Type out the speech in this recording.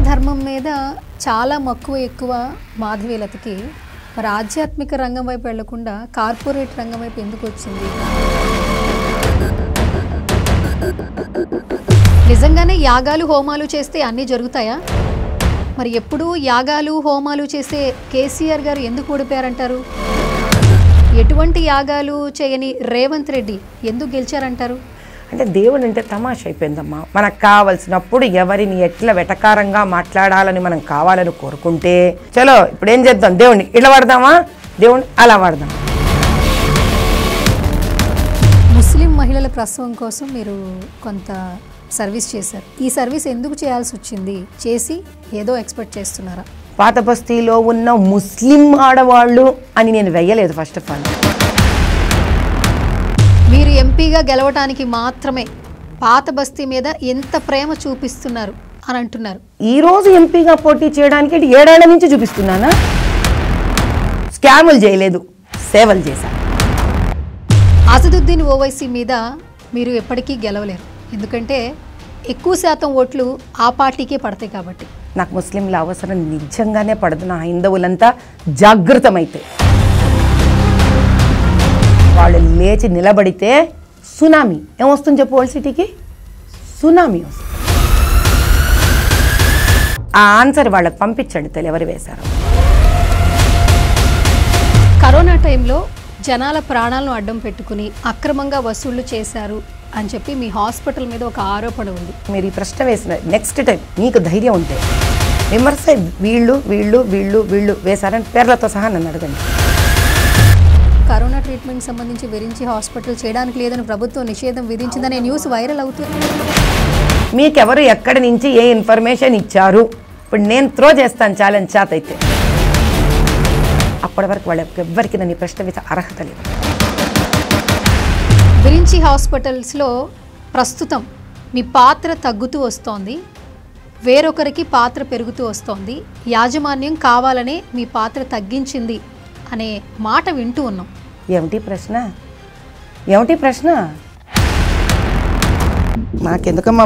ధర్మం మీద చాలా మక్కువ ఎక్కువ మాధవీలతకి మరి ఆధ్యాత్మిక రంగం వైపు వెళ్ళకుండా కార్పొరేట్ రంగం వైపు ఎందుకు వచ్చింది? నిజంగానే యాగాలు హోమాలు చేస్తే అన్నీ జరుగుతాయా? మరి ఎప్పుడు యాగాలు హోమాలు చేసే కేసీఆర్ గారు ఎందుకు ఓడిపోయారంటారు? ఎటువంటి యాగాలు చేయని రేవంత్ రెడ్డి ఎందుకు గెలిచారంటారు? అంటే దేవుడు అంటే తమాష అయిపోయిందమ్మా. మనకు కావలసినప్పుడు ఎవరిని ఎట్లా వెటకారంగా మాట్లాడాలని మనం కావాలని కోరుకుంటే. చలో ఇప్పుడు ఏం చేద్దాం? దేవుణ్ణి ఇట్లా వాడదామా? దేవుణ్ణి అలా వాడదాం ముస్లిం మహిళల ప్రసవం కోసం మీరు కొంత సర్వీస్ చేశారు. ఈ సర్వీస్ ఎందుకు చేయాల్సి వచ్చింది? చేసి ఏదో ఎక్స్పెక్ట్ చేస్తున్నారా? పాత బస్తీలో ఉన్న ముస్లిం ఆడవాళ్ళు అని నేను వెయ్యలేదు ఫస్ట్ ఆఫ్ ఆల్ ఎంపీగా గెలవటానికి మాత్రమే పాత బస్తీ మీద ఎంత ప్రేమ చూపిస్తున్నారు అని అంటున్నారు. ఈ రోజు ఎంపీగా పోటీ చేయడానికి ఏడేళ్ళ నుంచి చూపిస్తున్నానా? స్కాములు చేయలేదు సేవలు చేశాను అసదుద్దీన్ ఓవైసీ మీద మీరు ఎప్పటికీ గెలవలేరు. ఎందుకంటే ఎక్కువ శాతం ఓట్లు ఆ పార్టీకే పడతాయి కాబట్టి. నాకు ముస్లింల అవసరం నిజంగానే పడదు నా హైందవులంతా జాగృతమైతే. వాళ్ళు లేచి నిలబడితే సునామీ. ఏమొస్తుంది చెప్పు ఓల్డ్ సిటీకి? సునామీ వస్తుంది. ఆ ఆన్సర్ వాళ్ళకి పంపించండి తెలు ఎవరు వేశారు. కరోనా టైంలో జనాల ప్రాణాలను అడ్డం పెట్టుకుని అక్రమంగా వసూళ్ళు చేశారు అని చెప్పి మీ హాస్పిటల్ మీద ఒక ఆరోపణ ఉంది. మీరు ఈ ప్రశ్న వేసిన నెక్స్ట్ టైం మీకు ధైర్యం ఉంటే విమర్శ వీళ్ళు వీళ్ళు వీళ్ళు వీళ్ళు వేశారని పేర్లతో సహా నన్ను అడగండి. కరోనా ట్రీట్మెంట్ సంబంధించి విరించి హాస్పిటల్ చేయడానికి లేదని ప్రభుత్వం నిషేధం విధించిందనే న్యూస్ వైరల్ అవుతుంది. మీకెవరు ఎక్కడి నుంచి ఏ ఇన్ఫర్మేషన్ ఇచ్చారు? ఇప్పుడు నేను త్రో చేస్తాను ఛాలెంజ్ చేత అయితే. అప్పటి వరకు వాళ్ళకి ఎవ్వరికి నన్ను ప్రశ్న వేసే అర్హత లేదు. విరించి హాస్పిటల్స్లో ప్రస్తుతం మీ పాత్ర తగ్గుతూ వస్తోంది. వేరొకరికి పాత్ర పెరుగుతూ వస్తోంది. యాజమాన్యం కావాలనే మీ పాత్ర తగ్గించింది అనే మాట వింటూ ఉన్నాం. ఏమిటి ప్రశ్న? ఏమిటి ప్రశ్న? నాకెందుకమ్మా